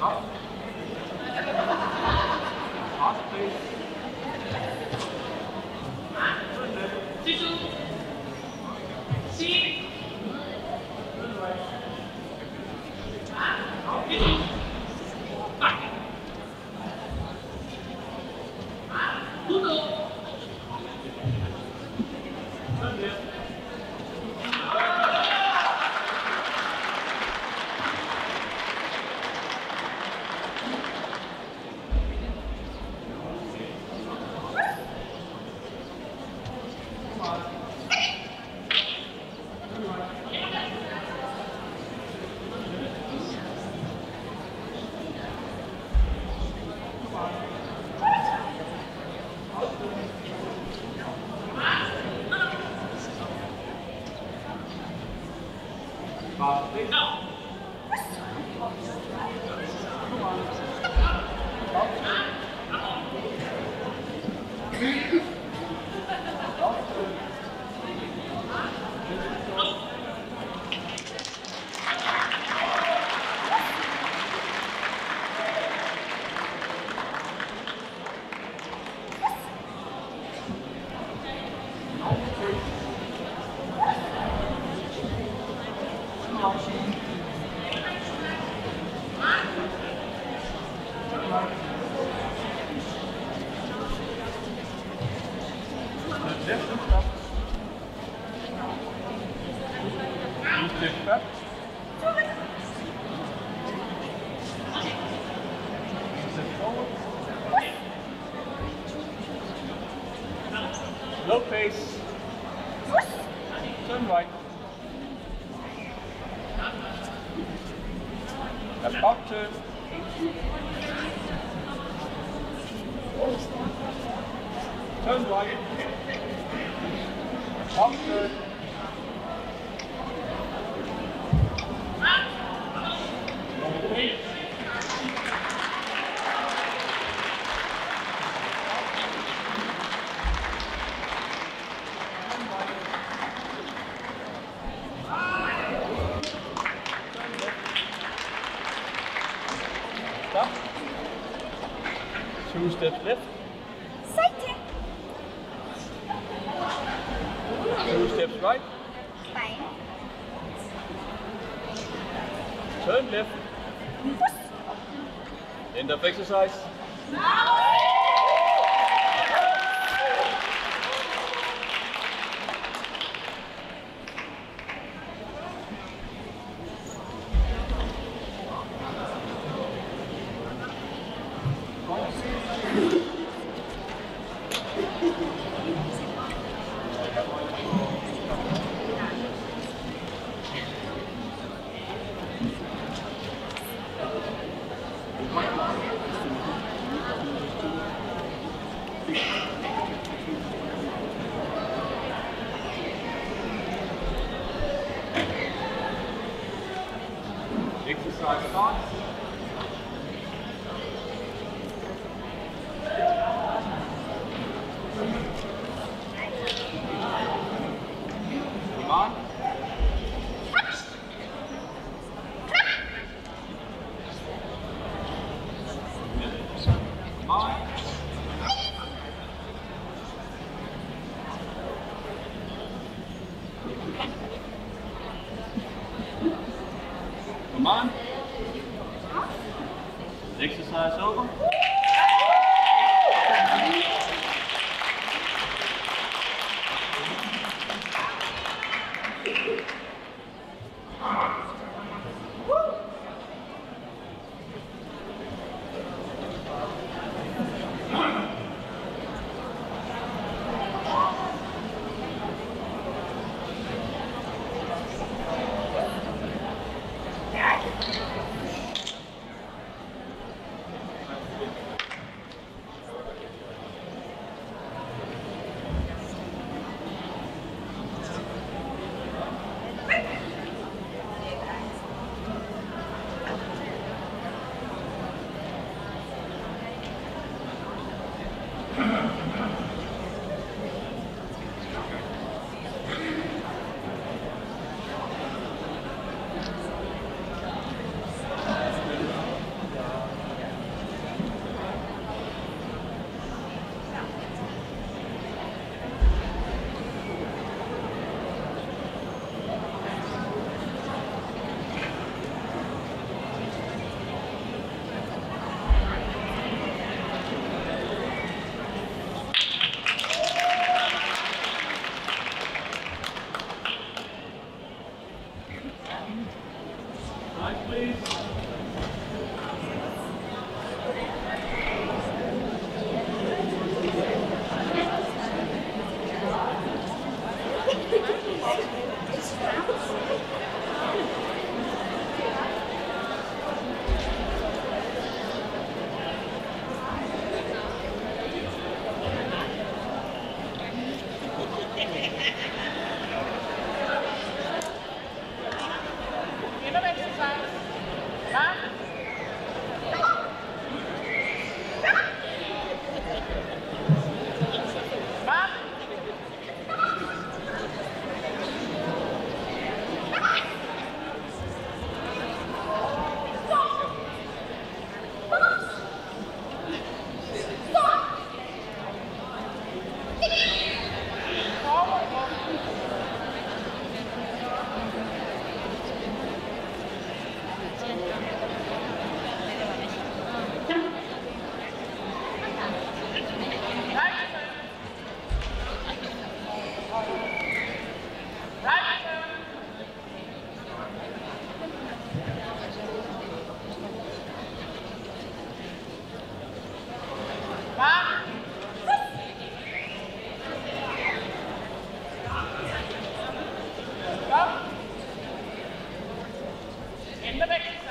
好。Slow pace. Turn right. About turn. Turn right. Up turn. Two steps left. Sighting. Two steps right. Fine. Turn left. End of exercise. Exercise Come on. Exercise over. Side, please. In the back.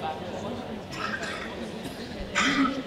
Thank you.